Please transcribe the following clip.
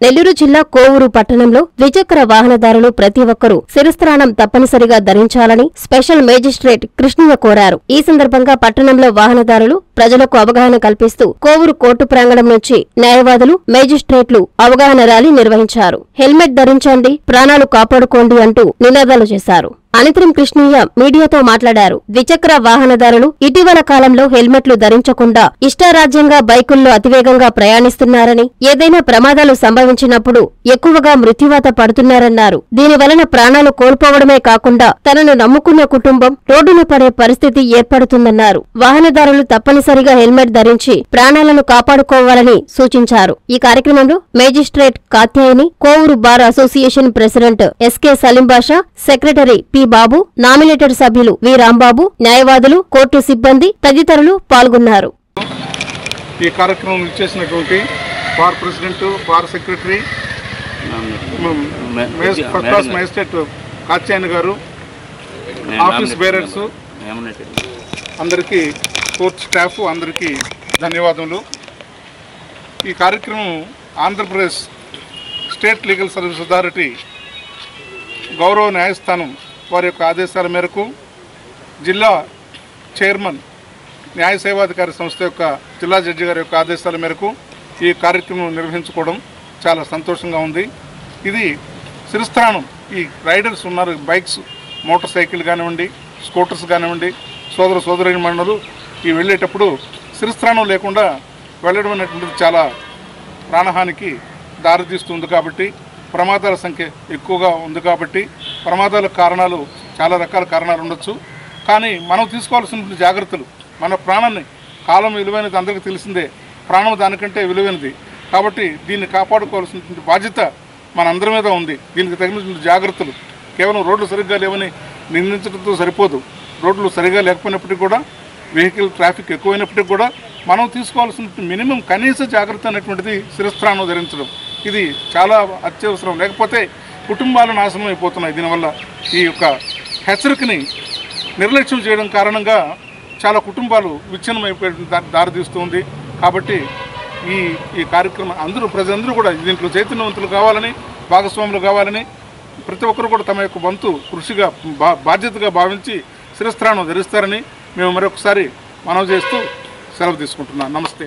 నెల్లూరు జిల్లా కోవూరు పట్టణంలో ద్విచక్ర వాహనదారులు ప్రతి ఒక్కరూ శిరస్త్రాణం తప్పనిసరిగా ధరించాలని స్పెషల్ మేజిస్ట్రేట్ కృష్ణయ్య కోరారు. ఈ సందర్భంగా పట్టణంలో వాహనదారులు ప్రజలకు అవగాహన కల్పిస్తూ కోవూరు కోర్టు ప్రాంగణం నుంచి న్యాయవాదులు మేజిస్ట్రేట్లు అవగాహన ర్యాలీ నిర్వహించారు. హెల్మెట్ ధరించండి ప్రాణాలు కాపాడుకోండి అంటూ నినాదాలు చేశారు. అనంతరం కృష్ణయ్య మీడియాతో మాట్లాడారు. ద్విచక్ర వాహనదారులు ఇటీవల కాలంలో హెల్మెట్లు ధరించకుండా ఇష్టారాజ్యంగా బైకుల్లో అతివేగంగా ప్రయాణిస్తున్నారని ఏదైనా ప్రమాదాలు సంభవించినప్పుడు ఎక్కువగా మృత్యువాత పడుతున్నారన్నారు. దీని వలన ప్రాణాలు కోల్పోవడమే కాకుండా తనను నమ్ముకున్న కుటుంబం రోడ్డున పడే పరిస్థితి ఏర్పడుతుందన్నారు. వాహనదారులు తప్పనిసరిగా హెల్మెట్ ధరించి ప్రాణాలను కాపాడుకోవాలని సూచించారు. ఈ కార్యక్రమంలో magistrate Katyayani Kovur bar association president SK Saleembasha secretary P Babu nominated సభ్యులు వి. రాంబాబు న్యాయవాదులు కోర్టు సిబ్బంది తదితరులు పాల్గొన్నారు. ఈ కార్యక్రమం ఇచ్చేసినటువంటి bar president bar secretary first Katyayan గారు ఆఫీస్ బేరర్స్ అందరికీ కోర్ట్ స్టాఫ్ అందరికీ ధన్యవాదములు. ఈ కార్యక్రమం Andhra Pradesh state legal service authority గౌరవ న్యాయస్థానం వారి యొక్క ఆదేశాల మేరకు జిల్లా చైర్మన్ న్యాయ సేవాధికారి సంస్థ యొక్క జిల్లా జడ్జి గారి యొక్క ఆదేశాల మేరకు ఈ కార్యక్రమం నిర్వహించుకోవడం చాలా సంతోషంగా ఉంది. ఇది శిరస్థానం ఈ రైడర్స్ ఉన్నారు. బైక్స్ మోటార్ సైకిల్ కానివ్వండి స్కూటర్స్ కానివ్వండి సోదర సోదరి మండలు ఈ వెళ్ళేటప్పుడు శిరస్థానం లేకుండా వెళ్ళడం అనేటువంటిది చాలా ప్రాణహానికి దారితీస్తుంది కాబట్టి ప్రమాదాల సంఖ్య ఎక్కువగా ఉంది కాబట్టి ప్రమాదాల కారణాలు చాలా రకాల కారణాలు ఉండొచ్చు. కానీ మనం తీసుకోవాల్సిన జాగ్రత్తలు మన ప్రాణాన్ని కాలం విలువైనది అందరికీ తెలిసిందే. ప్రాణం దానికంటే విలువైనది. కాబట్టి దీన్ని కాపాడుకోవాల్సినటువంటి బాధ్యత మనందరి మీద ఉంది. దీనికి తగినటువంటి జాగ్రత్తలు. కేవలం రోడ్లు సరిగ్గా లేవని నిందించడంతో సరిపోదు. రోడ్లు సరిగా లేకపోయినప్పటికీ కూడా వెహికల్ ట్రాఫిక్ ఎక్కువైనప్పటికీ కూడా మనం తీసుకోవాల్సిన మినిమం కనీస జాగ్రత్త అనేటువంటిది శిరస్థానం ధరించడం. ఇది చాలా అత్యవసరం. లేకపోతే కుటుంబాలు నాశనం అయిపోతున్నాయి. దీనివల్ల ఈ యొక్క హెచ్చరికని నిర్లక్ష్యం చేయడం కారణంగా చాలా కుటుంబాలు విచ్ఛిన్నం అయిపోయే దా- దారితీస్తుంది కాబట్టి ఈ ఈ కార్యక్రమం అందరూ ప్రజలందరూ కూడా దీంట్లో చైతన్యవంతులు కావాలని భాగస్వాములు కావాలని ప్రతి ఒక్కరు కూడా తమ యొక్క వంతు కృషిగా బా బాధ్యతగా భావించి శిరస్త్రానం ధరిస్తారని మేము మరొకసారి మనవి చేస్తూ సెలవు తీసుకుంటున్నాం నమస్తే.